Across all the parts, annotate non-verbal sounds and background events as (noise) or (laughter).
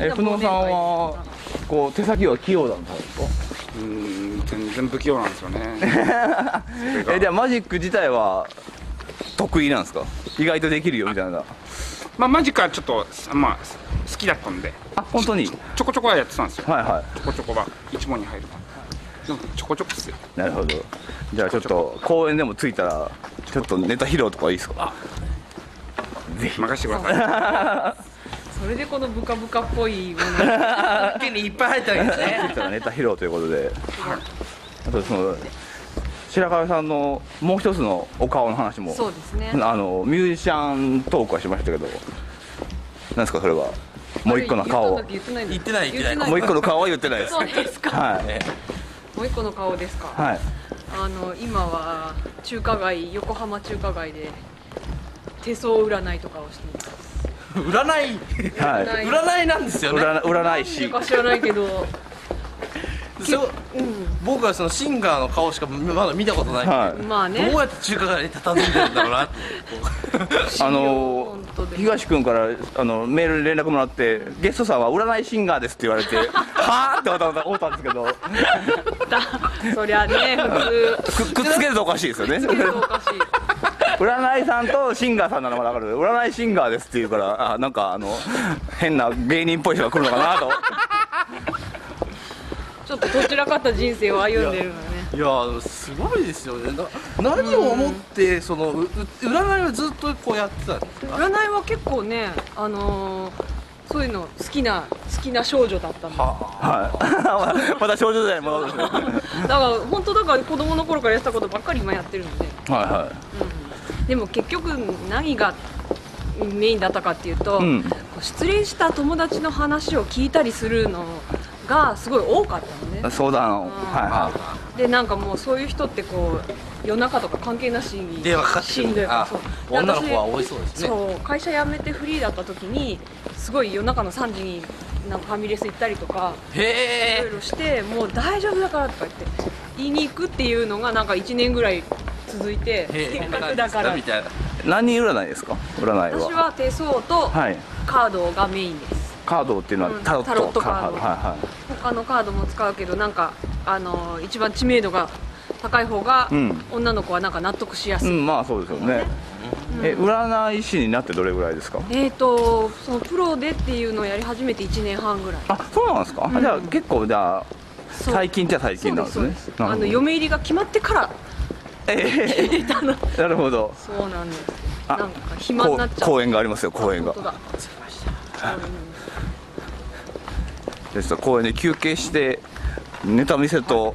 え不能さんはこう手先は器用なんですか？うーん全然不器用なんですよね。(laughs) えじゃあマジック自体は得意なんですか？意外とできるよみたいな。まあマジックはちょっとまあ好きだったんで。あ本当に？ちょこちょこはやってたんですよ。はいはちょこちょこは一問に入るでもちょこちょこっすよ。いなるほど。じゃあちょっと公演でもついたらちょっとネタ披露とかいいですか？ぜひ。任せてください (laughs) それでこのブカブカっぽいもの手にいっぱい入ったわけですね。ネタ披露ということであとその白川さんのもう一つのお顔の話もそうですね。あのミュージシャントークはしましたけどなんですかそれは？もう一個の顔言ってない。言ってない。もう一個の顔は言ってないです。そうですか。はい。もう一個の顔ですか、はい。あの今は中華街横浜中華街で手相占いとかをしています占いはい。占いなんですよね。占占い師。か知らないけど。そううん僕はそのシンガーの顔しかまだ見たことない。んで、はい。まあね。どうやって中華街で佇んでるんだろうな。っ (laughs) てあの東君からあのメールに連絡もらってゲストさんは占いシンガーですって言われて (laughs) はあって思ったんですけど。だそりゃね普くくっつけるとおかしいですよね。通おかしい占いさんとシンガーさんならまだ分かる。占いシンガーですって言うからあなんかあの変な芸人っぽい人が来るのかなと。(laughs) ちょっとどちらかった人生を歩んでるのね。いやすごいですよね。な何を思ってそのうう占いをずっとこうやってたんですか？占いは結構ねあのーそういうの好きな好きな少女だったんだはい。(laughs) また少女時代に戻る。(laughs) だから本当だから子供の頃からやってたことばっかり今やってるので、はいはでも結局何がメインだったかっていうと、うん。失恋した友達の話を聞いたりするのがすごい多かったのね。い相談を。はでなんかもうそういう人ってこう夜中とか関係なしに電話かかってくる。死んでるそう。女の子は多いそうですね。そう会社辞めてフリーだった時にすごい夜中の3時になんかファミレス行ったりとかいろいへろしてもう大丈夫だからとか言って言いに行くっていうのがなんか1年ぐらい続いてえせっかくだから。みたいない。何占いですか？占いは。私は手相とはい。カードがメインです。カードっていうのはうんタロット,、カード。はいは他のカードも使うけどなんかあの一番知名度が高い方が、うん。女の子はなんか納得しやすい、いうんまあそうですよね、え占い師になってどれぐらいですか？えーとそのプロでっていうのをやり始めて1年半ぐらい。あそうなんですか、うん。じゃあ結構じゃあ最近じゃ最近なんですね。あの嫁入りが決まってからええたのなるほど。そうなんです。あなんか暇になっちゃう。公演がありますよ公演が。(laughs) でちょっと公演で休憩してネタ見せと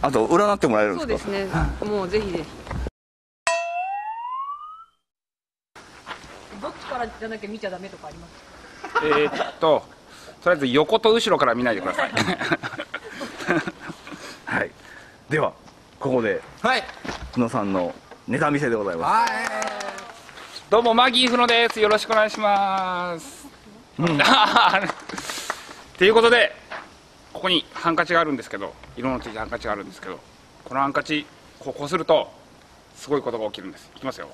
あと占ってもらえるんそうですか？ですね。(laughs) もうぜひぜひ。どっちからじゃなきゃ見ちゃダメとかあります？えーっととりあえず横と後ろから見ないでください。(laughs) はい。ではここではい。久野さんのネタ見せでございまはい。どうもマギーフノです。よろしくお願いします、(laughs) ということでここにハンカチがあるんですけど色のついたハンカチがあるんですけどこのハンカチこうこうするとすごいことが起きるんです。いきますよ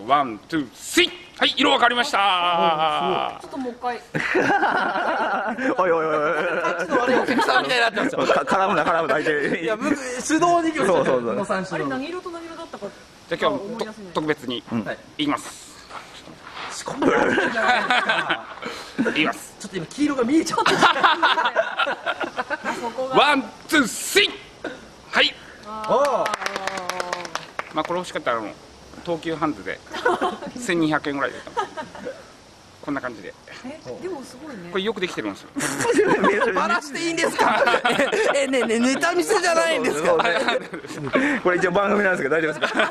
one, two, three はい色分かりました。ちょっともう一回。(laughs) すおいおいおいおい。悪いお客さんみたいになってますよ。(laughs) か絡むな絡むな相手いや僕手動できましたそうそうそう。あれ何色と何色だったかじゃあ今日特別にはいいきます、仕込んであるじゃな。いですかいきます。ちょっと今黄色が見えちゃった。 one, two, three はい。あまあこれ欲しかったらあの東急ハンズで (laughs) 1200円ぐらいで。こんな感じで。えでもすごいね。これよくできてるんですよ。あ (laughs) バラしていいんですか？(laughs) ええねえねえネタ見せじゃないんですか？これ一応番組なんですけど大丈夫ですか？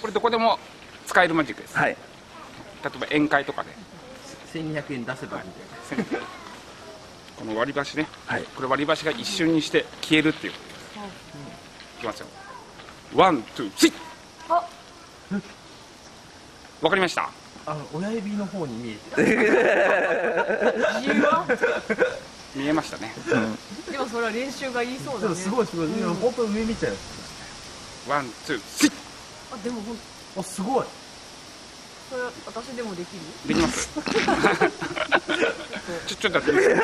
これどこでも使えるマジックです。はい。例えば宴会とかで。1200円出せばみたいこの割り箸ね、はい。これ割り箸が一瞬にして消えるっていう。ことですいきますよ one, two, three あ。わかりました？なあの親指の方に見えて。(laughs) 自由は？見えましたね。でもそれは練習がいいそうだね。すごいすごい、今本当上見ちゃう。ワン、ツー、スイッあでもほんあすごい。それ私でもできる？できます。(laughs) ちょちょっとやって。みてね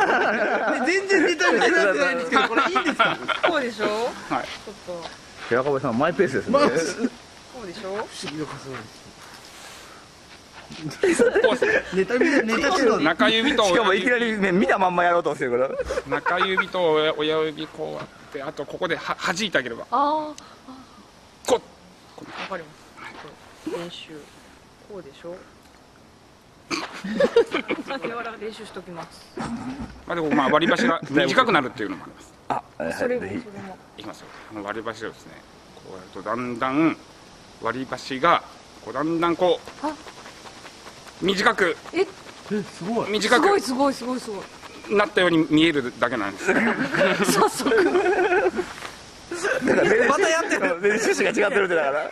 全然ネタ見てなってないんですけどこれいいんですか？こうでしょ？はい。ちょっとさんマイペースですね。まあこうでしょ？不思議なこネタ見てネタ指導中指としかもいきなりね見たまんまやろうとしてるから。中指と親親指こうやってあとここでは弾いてあげれば。あこう。あわかります練習。こうでしょ？(laughs) 練習しときます。まあ、でもまあ割り箸が (laughs) 短くなるっていうのもありますあはいそれもそれぜひ。もいきますよあの割り箸をですねこうやるとだんだん割り箸がこうだんだんこあ。う短くえ？えすごい。短く。すごいすごいすごいすごい。なったように見えるだけなんです。(laughs) 早速。またやってる。練習士が違ってるってだから。ね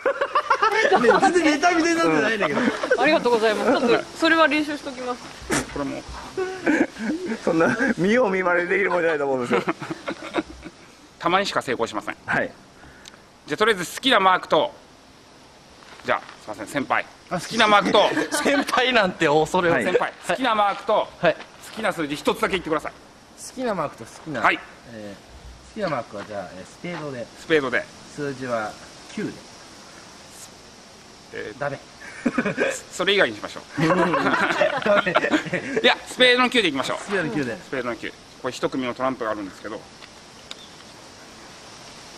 全然ネタ見てなってないんだけど。ありがとうございます。ちょっとそれは練習しときます。これも。(laughs) そんな見よう見まねできるもんじゃないと思うんですよたまにしか成功しません。はい。じゃあとりあえず好きなマークとじゃあすいません先輩。あ好きなマークと (laughs) 先輩なんて恐れをはい。先輩。好きなマークとはい。好きな数字一つだけ言ってください。好きなマークと好きな、はい。えー好きなマークはじゃあ、えースペードで。スペードで、数字は9で。えダメ。ー (laughs) それ以外にしましょう。(laughs) いやスペードの9でいきましょう。スペードの9で。スペードの9これ一組のトランプがあるんですけど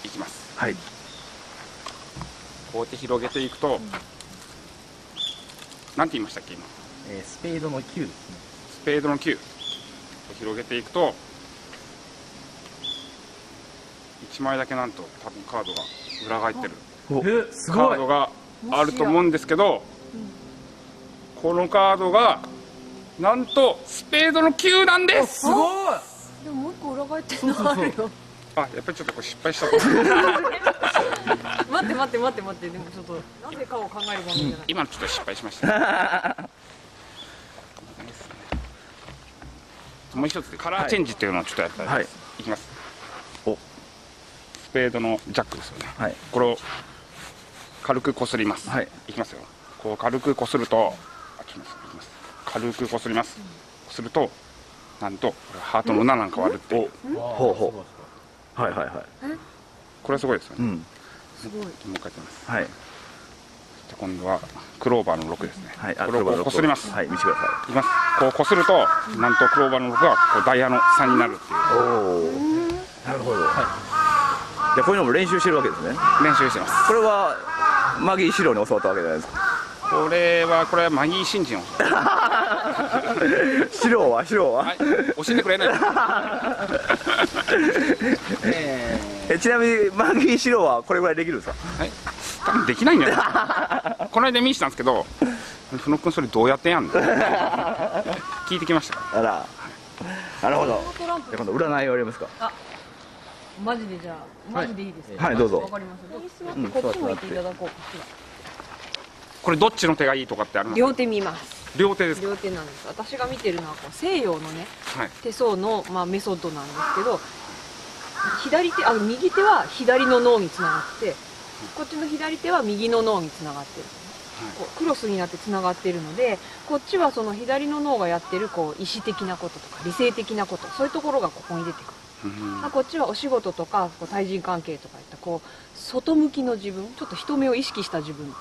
いきます。はい。こうやって広げていくと、なんて言いましたっけ今？えースペードの9ですねスペードの9広げていくと1枚だけなんと多分カードが裏返ってる。カードがあると思うんですけどこのカードがなんとスペードの9なんです。すごい。でももう一個裏返ってるのあるよあやっぱりちょっとこれ失敗した待って待って待って待ってでもちょっとなぜかを考える場面じゃない、今のちょっと失敗しました、ね、もう一つでカラーチェンジっていうのをちょっとやったら、はい。い、きます。お。スペードのジャックですよね。はい。これを軽くこすります、はい。いきますよ。こう軽くこするとあきますいきます。軽くこすります。こするとなんとハートの7なんか割るっていう。ほうほうはいはいはい。これはすごいですよね、うん。すごい。もう一回やっます。はい。で今度はクローバーの6ですね、はい。これをこうこすります、はい見せてください。きます。こうこするとなんとクローバーの6がこうダイヤの3になるっていう。いおおなるほど。はい。じゃあこういうのも練習してるわけですね。練習してます。これはマギー四郎に教わったわけじゃないですか。これはこれはマギー新人を (laughs) (laughs) 四郎は四郎は。はい。教えてくれない (laughs) ええちなみにマギー四郎はこれぐらいできるんですか？はい。多分できないんだよ。この間見にしたんですけどふのくんそれどうやってやんの？聞いてきました。かあら。なるほど。じゃあ今度占いをやりますか？マジでじゃあマジでいいですか？はいどうぞ。わかりますここに座ってこっち向いていただこう。こっちだこれどっちの手がいいとかってあります？か両手見ます両手ですか？両手なんです。私が見てるのはこう西洋のねはい。手相の、まあ、メソッドなんですけど左手あ右手は左の脳につながってこっちの左手は右の脳につながってる、こうクロスになってつながってるのでこっちはその左の脳がやってるこう意思的なこととか理性的なことそういうところがここに出てくる、うん。まあ、こっちはお仕事とかこう対人関係とかいったこう外向きの自分ちょっと人目を意識した自分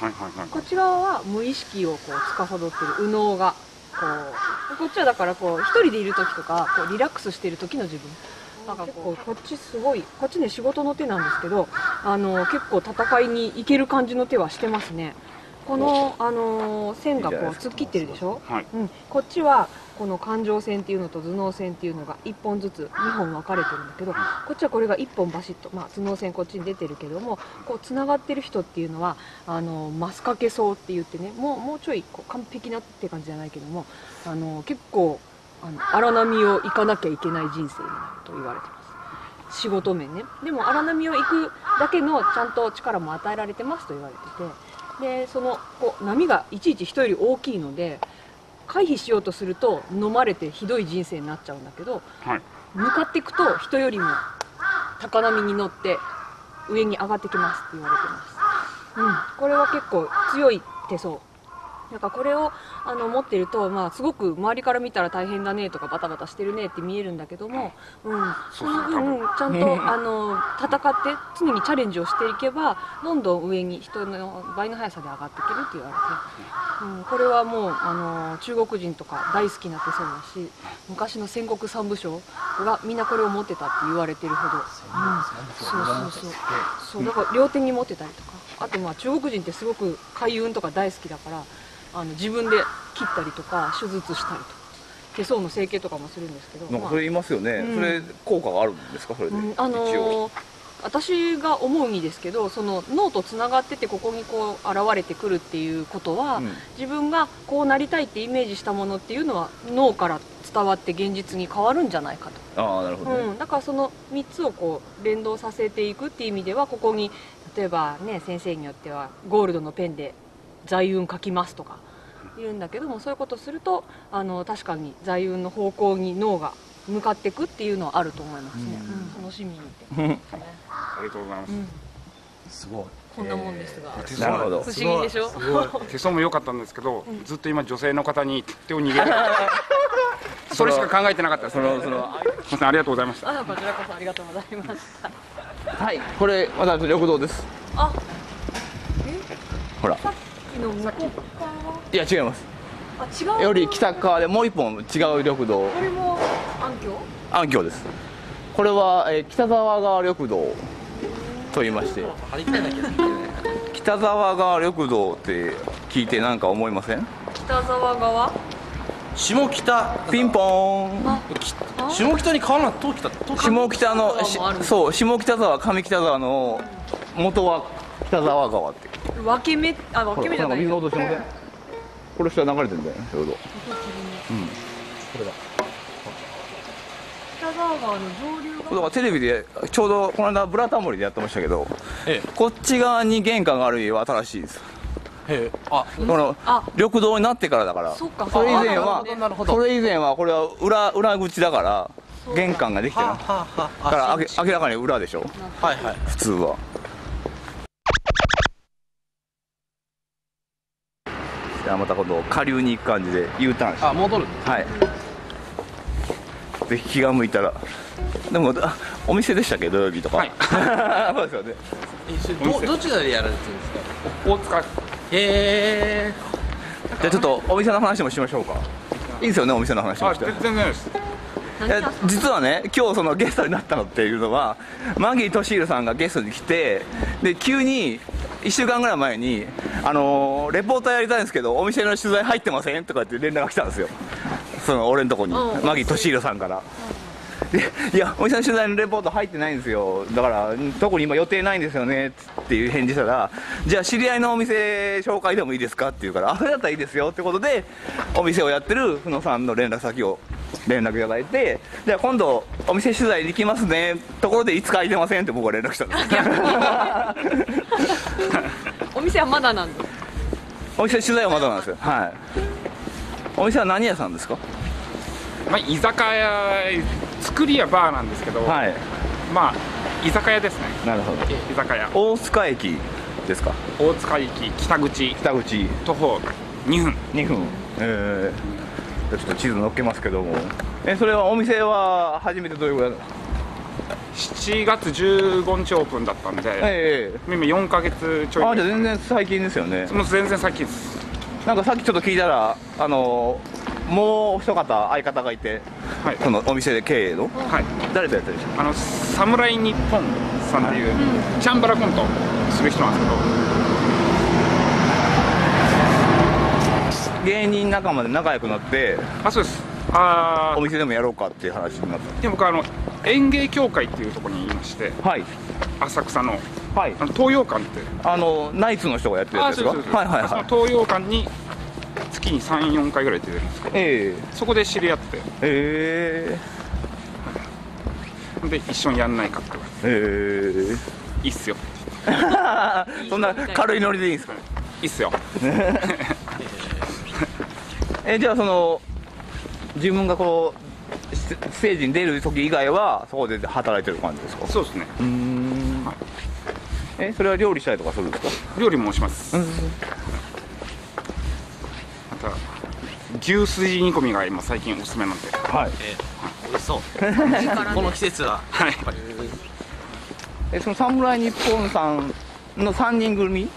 はいはいはいこっち側は無意識をこう司ってる右脳がこうこっちはだからこう一人でいる時とかこうリラックスしてる時の自分。なんかこうこっちすごいこっちね仕事の手なんですけどあの結構戦いに行ける感じの手はしてますね。このあの線がこう突っ切ってるでしょ？はい。うん、こっちはこの感情線っていうのと頭脳線っていうのが1本ずつ2本分かれてるんだけどこっちはこれが1本バシッと、まあ、頭脳線こっちに出てるけどもこうつながってる人っていうのはあのマスカケ層って言ってねもうもうちょいこう完璧なって感じじゃないけどもあの結構あの荒波を行かなきゃいけない人生になると言われてます。仕事面ね。でも荒波を行くだけのちゃんと力も与えられてますと言われててでそのこう波がいちいち人より大きいので回避しようとすると飲まれてひどい人生になっちゃうんだけどはい。向かっていくと人よりも高波に乗って上に上がってきますって言われてます、うん、これは結構強い手相なんかこれをあの持ってると、まあ、すごく周りから見たら大変だねとかバタバタしてるねって見えるんだけども、うん、その分ちゃんとあの戦って常にチャレンジをしていけばどんどん上に人の倍の速さで上がっていけるって言われて、うん、これはもうあの中国人とか大好きな手相だし昔の戦国三武将がみんなこれを持ってたって言われてるほど、うん、そうそうそう。そうだから両手に持ってたりとか。あとまあ中国人ってすごく開運とか大好きだからあの自分で切ったりとか手術したりとか手相の整形とかもするんですけど、まあなんかそれ言いますよね、うん。それ効果があるんですか？それで、うんあのー私が思うにですけどその脳とつながっててここにこう現れてくるっていうことは、うん。自分がこうなりたいってイメージしたものっていうのは脳から伝わって現実に変わるんじゃないかと、ああなるほどね、うん、だからその3つをこう連動させていくっていう意味ではここに例えばね先生によってはゴールドのペンで財運書きますとか言うんだけどもそういうことするとあの確かに財運の方向に脳が向かっていくっていうのはあると思いますね、うん。楽しみにって、(laughs) ありがとうございます、うん、すごい。こんなもんですが、手なるほど。不思議でしょ？手相も良かったんですけど、ずっと今女性の方に手を握れて (laughs) それしか考えてなかったですそのそのすいません。ありがとうございました。あこちらこそありがとうございました。はいこれ私緑道です。あほら。さっきの向こう側いや違います。あ違う。より北側でもう一本違う緑道。これも暗渠暗渠です。これは、えー北沢川緑道と言いまして。北沢川緑道って聞いて何か思いません？北沢側下北。ピンポーン。下北に川なん東北東下北のそう下北沢上北沢の元は北沢川って分け目あ分け目じゃないんか水の音してませんこれ下流れてるんだよねちょうど。これだ。北沢川の上流だからテレビでちょうどこの間ブラタモリでやってましたけどえこっち側に玄関がある家は新しいです。えへえ。あこのあ。緑道になってからだから。そっか。それ以前あはなるほど。それ以前はこれは裏裏口だから玄関ができてるはあはあはあだからあ明明らかに裏でしょ。はいはい。普通はじゃあまた今度下流に行く感じで U ターンしてあ戻るはい。ぜひ気が向いたら。でもあお店でしたっけ？土曜日とか、はい。(laughs) そうですよね。どどちらでやられてるんですか？大塚。へえじゃあちょっとお店の話もしましょうか。いいですよねお店の話もあして。全然です。実はね今日そのゲストになったのっていうのはマギー敏弘さんがゲストに来てで急に1週間ぐらい前に、あのーレポーターやりたいんですけどお店の取材入ってませんとかって連絡が来たんですよ。その俺のとこに。うん。マギー敏弘さんから。でいやお店の取材のレポート入ってないんですよ。だからん特に今予定ないんですよねっていう返事したらじゃあ知り合いのお店紹介でもいいですかって言うからあそれだったらいいですよってことでお店をやってる久野さんの連絡先を連絡いただいてじゃあ今度お店取材できますねところでいつか空いてませんって僕は連絡したんです。(laughs) お店はまだなんだお店取材はまだなんですよ。はい。お店は何屋さんですか？まあ居酒屋作りやバーなんですけど、はい。まあ居酒屋ですね。なるほど。居酒屋。大塚駅ですか？大塚駅北口。北口。徒歩2分。2分。えー、ちょっと地図載っけますけども。えそれはお店は初めてどういうぐらい7月15日オープンだったんで、ええ今4ヶ月ちょいあじゃあ全然最近ですよね。もう全然先です。なんかさっきちょっと聞いたらあのもう一方相方がいてはい。そのお店で経営の？はい。誰とやってるんでしょあのサムライ日本さんっていう、チャンバラコントする人なんですけど。う芸人仲間で仲良くなってあそうです。あお店でもやろうかっていう話になっで僕あの演芸協会っていうところにいまして。たはい。浅草の。はい。あの東洋館って。あのナイツの人がやってるやつですか？はいはいあそのはい東洋館に月に34回ぐらい出てるんですけどえそこで知り合って。ええ。で一緒にやんないかって。言わええ。れていいっすよ。え (laughs) そんな軽いノリでいいんですか？い。いっすよ。えじゃあその自分がこうスステージに出る時以外はそこで働いてる感じですか？そうですね。うーん。はい。えそれは料理したりとかするんですか？料理もします、た牛すじ煮込みが今最近おすすめなんで。はい。えー美味しそう。この季節は。はい。えその侍日本さんの3人組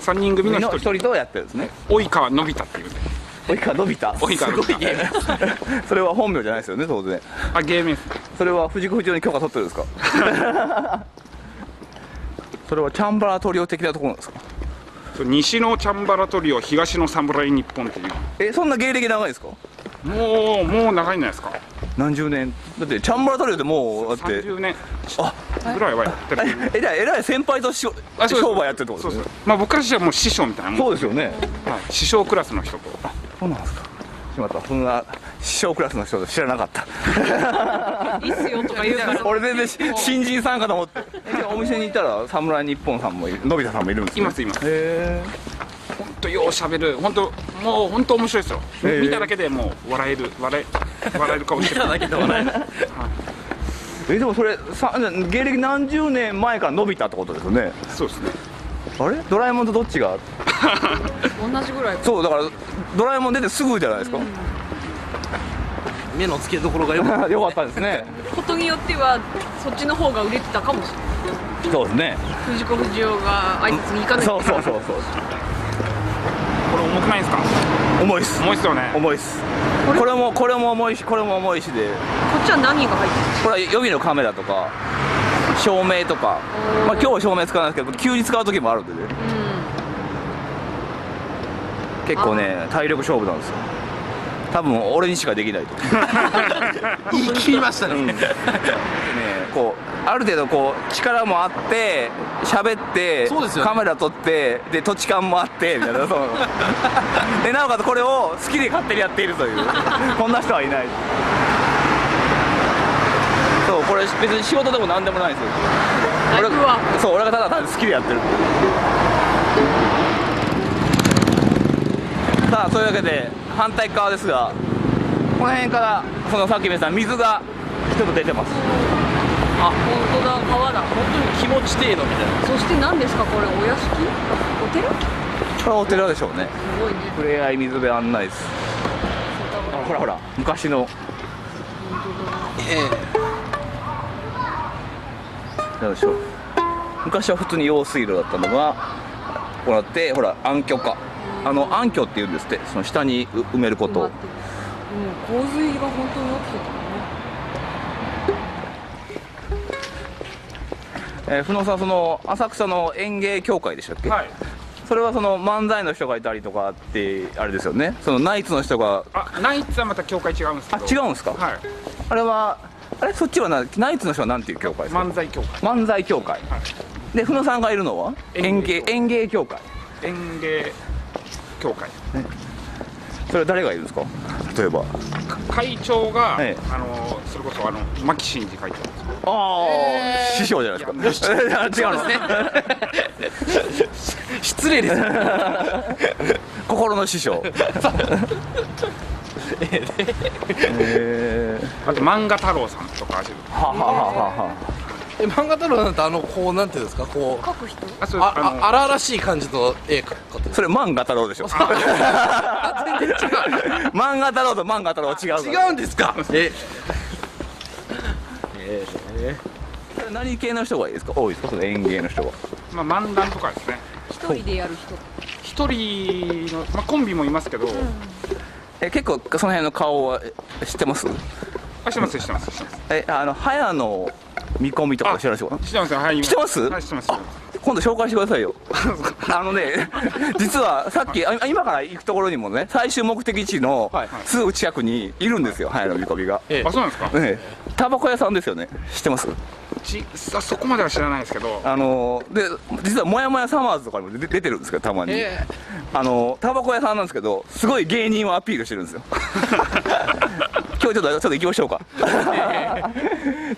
？3人組のの1人一人とやってるんですね。及川のび太っていうんで及川のび太？及川のび太。(laughs) それは本名じゃないですよね当然。あ芸名です。それは藤子不二雄に許可取ってるんですか？(laughs) それはチャンバラトリオ的なところなんですか？西のチャンバラトリオ東の侍日本っていうえそんな芸歴長いですか？もうもう長いんじゃないですか。何十年？だってチャンバラトリオでもうだって。30年。あ。ぐらいはやってる。(laughs) えじゃあえらい先輩としょあ商売やってるってことそうです。ねまあ僕からしてはもう師匠みたいなもんそうですよね。はい、師匠クラスの人と。そうなんですかしまった。そんな師匠クラスの人知らなかった。いいっすよとか言うから。俺全然し新人さんかと思って。お店に行ったら侍日本さんもいるのび太さんもいるんですいますいます。へ本当ようしゃべる。本当もう本当面白いですよ、見ただけでもう笑える笑え笑える顔してる。だけでもないええでもそれさ芸歴何十年前から伸びたってことですよね。そうですね。あれ？ドラえもんとどっちが？(laughs) 同じぐらいそうだからドラえもん出てすぐじゃないですか、目の付けどころがよかっ (laughs) よかったですね。ことによってはそっちの方が売れてたかもしれない。そうですね。藤子不二雄が挨拶に行かない。そうそうそうそう。これ重くないですか？重いっす。重いっすよね。重いっす。これ？もこれも重いしこれも重いしで。こっちは何が入ってるこれは予備のカメラとか照明とか。まあ今日は照明使わないですけど急に使う時もあるんでね結構ね体力勝負なんですよ。多分俺にしかできないと。た (laughs) 言い切りましたね。ねこうある程度こう力もあって喋ってそうですよね。カメラ撮ってで土地勘もあってみたいなそうでなおかつこれを好きで勝手にやっているという。こんな人はいない。そうこれ別に仕事でも何でもないんですよ。俺そう俺がただ単に好きでやってるさあそういうわけで反対側ですがこの辺からそのさっき見た水がちょっと出てます。本当だ川だ。本当に気持ち程度みたいな。そして何ですかこれお屋敷？お寺？すこれはお寺でしょうね。ごいね。ふれあい水辺案内です。あほらほら昔の。どうでしょう。昔は普通に用水路だったのがこうなってほら暗渠かあの暗渠っていうんですってその下にう埋めること。もう洪水が本当に起きてたね。えー、不能さんその浅草の園芸協会でしたっけ、はい。それはその漫才の人がいたりとかってあれですよね？そのナイツの人が。あナイツはまた教会違うんですけあど違うんですか、はい。あれはあれそっちはなナイツの人はなんていう協会ですか？漫才協会。漫才協会。はい。で不野さんがいるのは？園芸園芸協会。園芸協会。それは誰がいるんですか？例えば。会長が、ええ。あのそれこそあの牧真司会長ですああ、師匠じゃないですか。(laughs) 違うんですね。(laughs) 失礼ですよ。心の師匠。(laughs) えーあと漫画太郎さんとか。はははははえ漫画太郎なんてあのこうなんていうんですか？こう書く人？あそうああのあ荒々しい感じの絵描く方それ漫画太郎でしょ。あ全然違う。漫画太郎と漫画太郎は違う違うんですか？え。それ何系の人がいいですか？多いですか？その園芸の人がまあ、漫談とかですね。一人でやる人？一人の、まあ、コンビもいますけど、え結構その辺の顔は知ってます？あしてますしてますしてます。えあの早野見込みとか知らないですか知ってますよ。はい知ってます？はいてます。今度紹介してくださいよ。(laughs) あのね実はさっきあ今から行くところにもね最終目的地のはいすぐ近くにいるんですよ。早野見込みが。えあそうなんですか？ええタバコ屋さんですよね。知ってます？ちあそこまでは知らないですけど。あので実はもやもやサマーズとかにも出出てるんですけどたまに、えあのタバコ屋さんなんですけどすごい芸人をアピールしてるんですよ。(laughs) 今日ちょっとちょっと行きましょうか。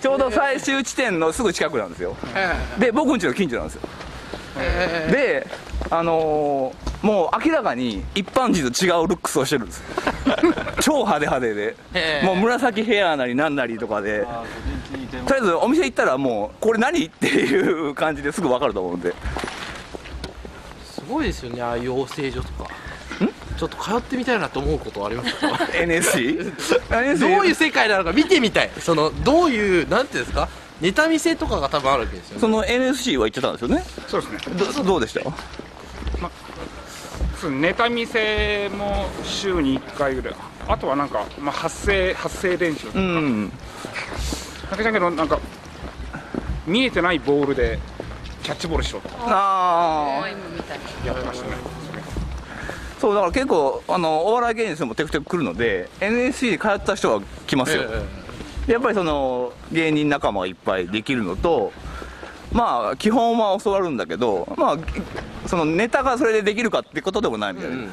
ちょうど最終地点のすぐ近くなんですよ。えで僕ん家の近所なんですよ。え。であのーもう明らかに一般人と違うルックスをしてるんです超派手派手で、もう紫ヘアなりなんなりとかで。とりあえずお店行ったらもうこれ何っていう感じですぐ分かると思うんで。すごいですよねああいう養成所とか。ちょっと通ってみたいなと思うことはありましたか NSC? (laughs) どういう世界なのか見てみたい。そのどういうなんていうんですか？ネタ見せとかが多分あるわけですよね。その NSC は行ってたんですよね。そうですね。どどうでした？そうネタ見せも週に1回ぐらいあとはなんか、まあ、発声発声練習とか、うん。だけだけどなんか見えてないボールでキャッチボールしろと。かああやってましたねそうだから結構あのお笑い芸人さんもテクテク来るので NSC に通った人は来ますよ、やっぱりその芸人仲間がいっぱいできるのとまあ基本は教わるんだけどまあそのネタがそれでできるかってことでもないみたいな、あの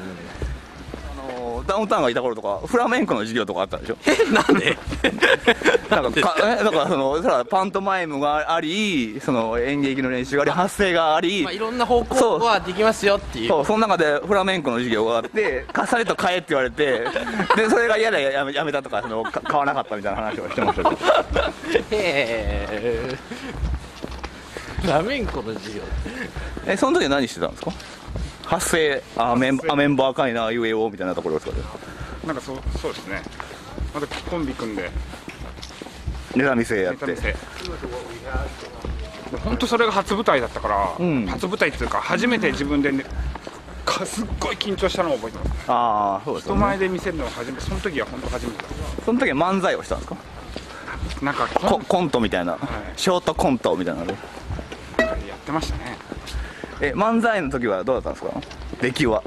ダウンタウンがいた頃とかフラメンコの授業とかあったでしょ？えなんで？(laughs) なんかかえだからそのパントマイムがありその演劇の練習があり発声がありまあいろんな方向はできますよっていう。そうその中でフラメンコの授業があってカサレと買えって言われて (laughs) でそれが嫌でやめやめたとかそのか買わなかったみたいな話をしてましたけど。へえ。フラメンコの授業えその時は何してたんですか？発声あメンあメンバーかいな言えよみたいなところですかね。なんかそうそうですね。またコンビ組んで。ネタ見せやって。本当それが初舞台だったから、うん。初舞台っていうか初めて自分で、ね、かすっごい緊張したのを覚えてます。ああそうですね。前で見せるのは初めてその時は本当初めてだその時は漫才をしたんですか？なんかココントみたいな、い。ショートコントみたいなので。やってましたねえ漫才の時はどうだったんですか？出来は。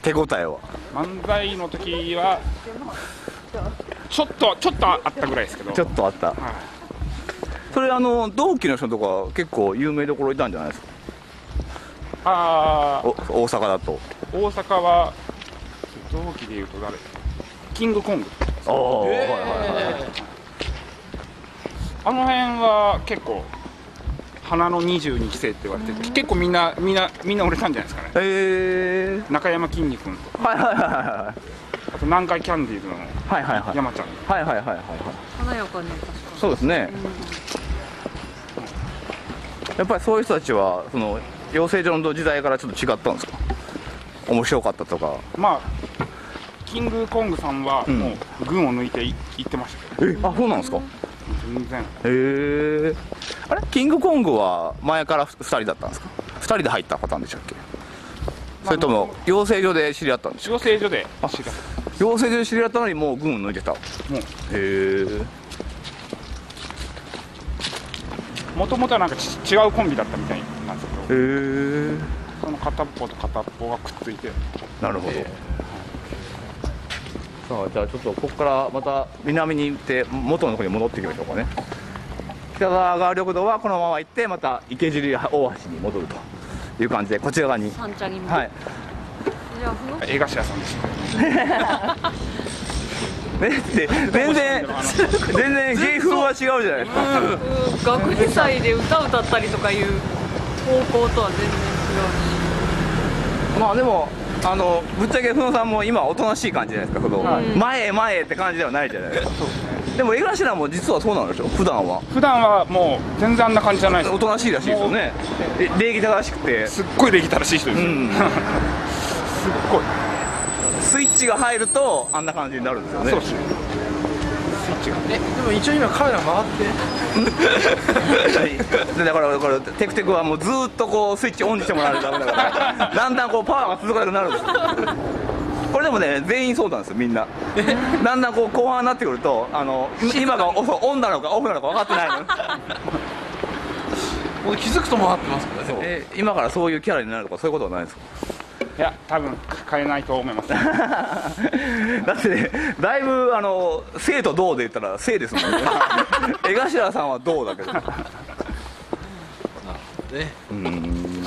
手応えは。漫才の時はちょっとちょっとあったぐらいですけど。ちょっとあった。はい。それあの同期の人とか結構有名どころいたんじゃないですか？あお大阪だと。ー大阪は同期でいうと誰？キングコング。ああ、はいはいはい。あの辺は結構花の22期生って言われてて結構みんなみんなみんな売れたんじゃないですかね。えー、中山きんに君と。はいはいはいはあと南海キャンディーズのいはいはいはい。山ちゃん。はいはいはいはいはい。華やかね確かそうですね、やっぱりそういう人たちはその養成所の時代からちょっと違ったんですか？面白かったとか。まあキングコングさんはうん。もう群を抜いていいってましたけど。えあそうなんですか？へ全然。えあれ？キングコングは前から2人だったんですか？2人で入ったパターンでしたっけ？それとも養成所で知り合ったんでしょ養成所で。知り合っ養成所で知り合ったのにもう群を抜いてたへたもえう。もともとはなんかち違うコンビだったみたいなんですけど。へえ。その片っぽと片っぽがくっついて。なるほど、さあじゃあちょっとここからまた南に行って元のところに戻っていきましょうかね北沢川緑道はこのまま行ってまた池尻大橋に戻るという感じでこちら側に。に三茶にも、はい。じゃあふの映画屋さん。でしたねって全然全然芸風は違うじゃないですか。うん。学園祭で歌歌ったりとかいう方向とは全然違まあでもあのぶっちゃけふのさんも今おとなしい感じじゃないですかはい。前へ前へって感じではないじゃないですかでも江頭も実はそうなんでしょ？普段は。普段はもう全然あんな感じじゃないです。おとなしいらしいですよね。え礼儀正しくて。すっごい礼儀正しい人ですよ、うん。(laughs) すっごい。スイッチが入るとあんな感じになるんですよね。そうですねスイッチが。えでも一応今カメラ回って。(laughs) でだからだからテクテクはもうずーっとこうスイッチオンにしてもらわないとダメだから。だんだんこうパワーが続かなくなるんですよこれでもね全員そうなんですよみんな。だんだんこう後半になってくるとあの今がオンなのかオフなのか分かってないの。(laughs) もう気づくと回ってますからね。え今からそういうキャラになるとかそういうことはないですか？いや多分変えないと思います。(laughs) だってねだいぶあの生と同で言ったら生ですもんね。(laughs) 江頭さんは同だけど。ね。うん。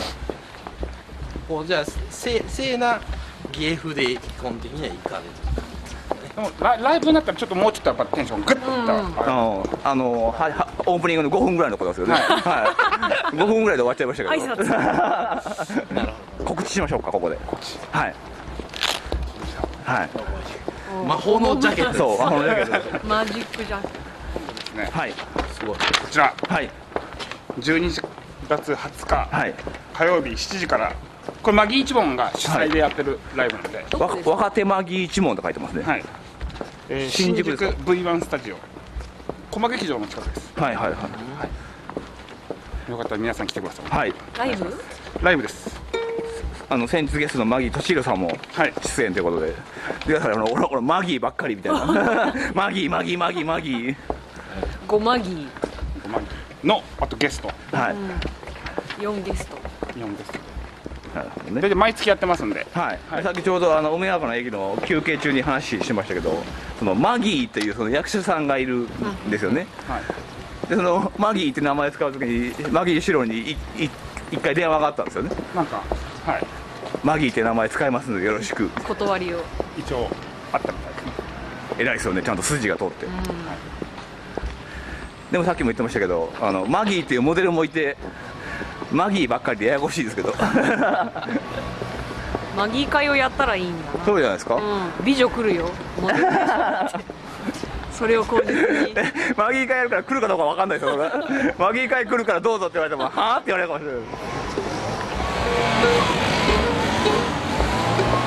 こうじゃあせ聖な芸風で基本的にはいかれるでもラライブになったらちょっともうちょっとやっぱテンショングッと上がるあのあのははオープニングの5分ぐらいのことですよね、はい。5分ぐらいで終わっちゃいましたけど。挨なる告知しましょうかここで。はい。はい。魔法のジャケットそうあのだけどマジックじゃんですね。はい。すごい。こちらはい12月20日はい。火曜日7時からこれマギー一門が主催でやってるライブなんで、どこですかわ若手マギー一門と書いてますね。はい、えー新宿新宿ですか V1 スタジオ。駒劇場の近くです。はいはいはい。よかったら皆さん来てください。はい。ライブ？ライブです。あの先日ゲストのマギー敏弘さんもはい。出演ということで。でだから俺俺マギーばっかりみたいな。(laughs) マギーマギーマギーマギー。ごまぎマギ。ーのあとゲスト。はい、4ゲスト。4ゲストなるほどね大体毎月やってますんで。はい、はい。さっきちょうどあの梅若の駅の休憩中に話しましたけどそのマギーっていうその役者さんがいるんですよね、はい。でそのマギーって名前使う時にマギーシロにいい一回電話があったんですよね。なんかはい。マギーって名前使いますのでよろしく。断りを。一応あったみたいですね。偉いですよね。ちゃんと筋が通って、でもさっきも言ってましたけどあのマギーっていうモデルもいてマギーばっかりでややこしいですけど。(laughs) マギー会をやったらいいんだな。そうじゃないですか、うん。美女来るよ。(laughs) それを口実に。(laughs) マギー会やるから来るかどうかわかんないですよ。俺マギー会来るからどうぞって言われてもはあって言われるかもしれない。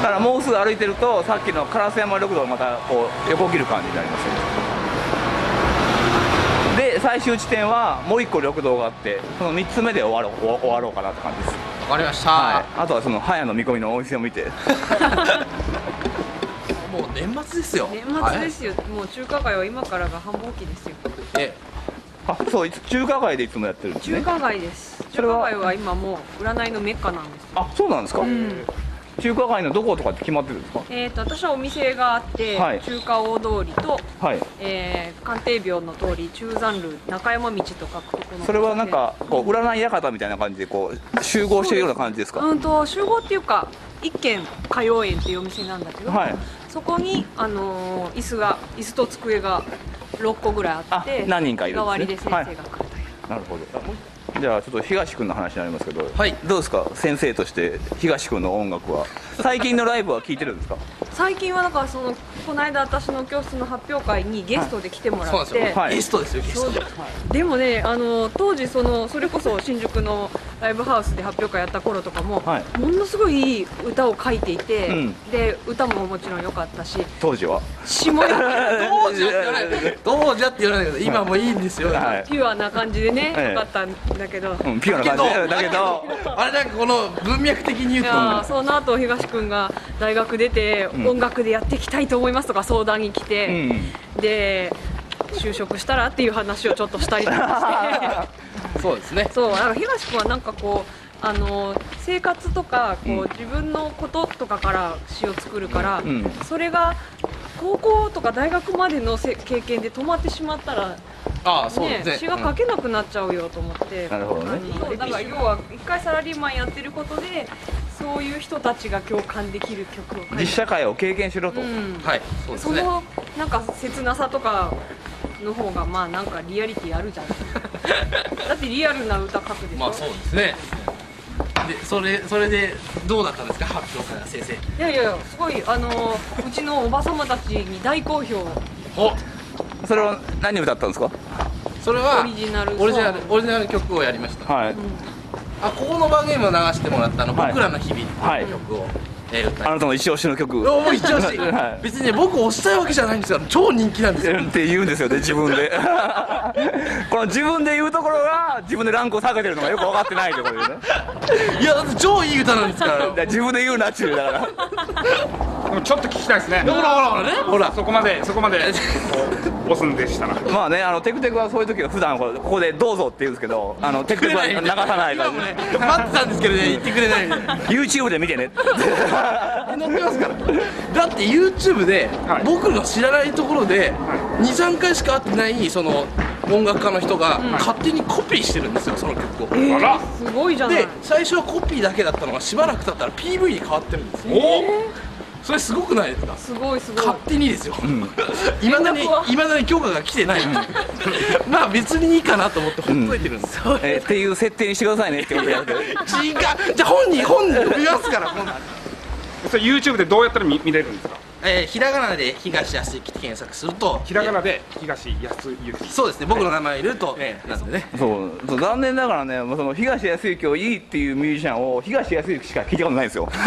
だからもうすぐ歩いてるとさっきの烏山緑道がまたこう横切る感じになりますよ。で最終地点はもう一個緑道があってその3つ目で終わろう終終わろうかなって感じです、わかりました、はい、あとはその早の見込みのお店を見て。(laughs) もう年末ですよ。年末ですよ、もう中華街は今からが繁忙期ですよ。はいえ。あそういつ中華街でいつもやってるんですね。中華街です。それは？中華街は今もう占いのメッカなんですよ。あそうなんですか、うん中華街のどことかって決まってるんですか？えー、と私はお店があって、はい。中華大通りと、はい。えー、鑑定病の通り中山路中山道と書くとこの。それはなんかこう占い館みたいな感じでこう集合してるような感じですか？うんと集合っていうか一軒歌謡園っていうお店なんだけど、はい。そこに、あのー椅子が椅子と机が6個ぐらいあってあ何人かいるんですね。日替わりで先生が来るという、なるほどじゃあちょっと東君の話になりますけど、はい。どうですか？先生として東君の音楽は最近のライブは聴いてるんですか？最近はだからそのこの間私の教室の発表会にゲストで来てもらって、はい。ゲストですよゲスト。でもねあの当時そのそれこそ新宿のライブハウスで発表会やった頃とかも、はい。ものすごいいい歌を書いていて、うん。で歌ももちろん良かったし。当時は？詩もやどうじゃって言わない。どうじゃって言わないけど今もいいんですよ、はい。ピュアな感じでね、ええ。良かったんだけど、うんピュアな感じだけど。だけどあれなんかこの文脈的に言うと。その後東君が大学出て、ん。音楽でやっていきたいと思いますとか相談に来うて、ん。で就職したらっていう話をちょっとしたりとかして。(laughs) そうですね。そうだから東君はなんかこうあの生活とかこう、うん。自分のこととかから詩を作るから、うん。それが高校とか大学までのせ経験で止まってしまったら、ああそうでねすね。詩が書けなくなっちゃうよと思って、なるほどね。そうだから要は一回サラリーマンやってることでそういう人たちが共感できる曲を書いて。実社会を経験しろと、うん。はいそうですね。そのなんか切なさとかの方がまあなんかリアリティあるじゃん (laughs) だってリアルな歌書くでしょ、まあそうですね。でそれそれでどうだったんですか？発表会は先生。いやいやいやすごいあのうちのおば様たちに大好評。お。それは何歌ったんですか？それはオリジナルオリジナルオリジナル曲をやりました。はい、あここの番組も流してもらったあのはい。僕らの日々はいっていう曲を、えー歌いあなたの一押しの曲。おもう一押し。(laughs) はい。別にね僕押したいわけじゃないんですよ。超人気なんですよ。って言うんですよね自分で。(laughs) この自分で言うところが自分でランクを下げてるのがよく分かってないところでね。いやだって超いい歌なんですから自分で言うなっちゅうだからでもちょっと聞きたいですね。ほらほらほらね。ほら。そこまでそこまで。押すんでしたら。まあねあのテクテクはそういう時は普段こここでどうぞって言うんですけどあのテクテクは流さないから。今もね待ってたんですけどね言ってくれない。んで YouTube で見てね。(laughs) 載ってますから。だって YouTube ではい。僕の知らないところで23回しか会ってないその音楽家の人が勝手にコピーしてるんですよその曲を。あら。すごいじゃない。で最初はコピーだけだったのがしばらく経ったら PV に変わってるんですよ。おそれすごくないですか？すごいすごい。勝手にですよ、いまだに連絡は？いまだに許可が来てない、まあ別にいいかなと思ってほっといてるんです、えっていう設定にしてくださいねってことやって違う。じゃあ本人本人呼びますから今度それ YouTube でどうやったら見見れるんですか？えーひらがなで東康之って検索すると。ひらがなで東安之そうですね。僕の名前入れると、ええ。なんでね。そう。そう残念ながらねもうその東康之をいいっていうミュージシャンを東康之しか聞いたことないんですよ (laughs)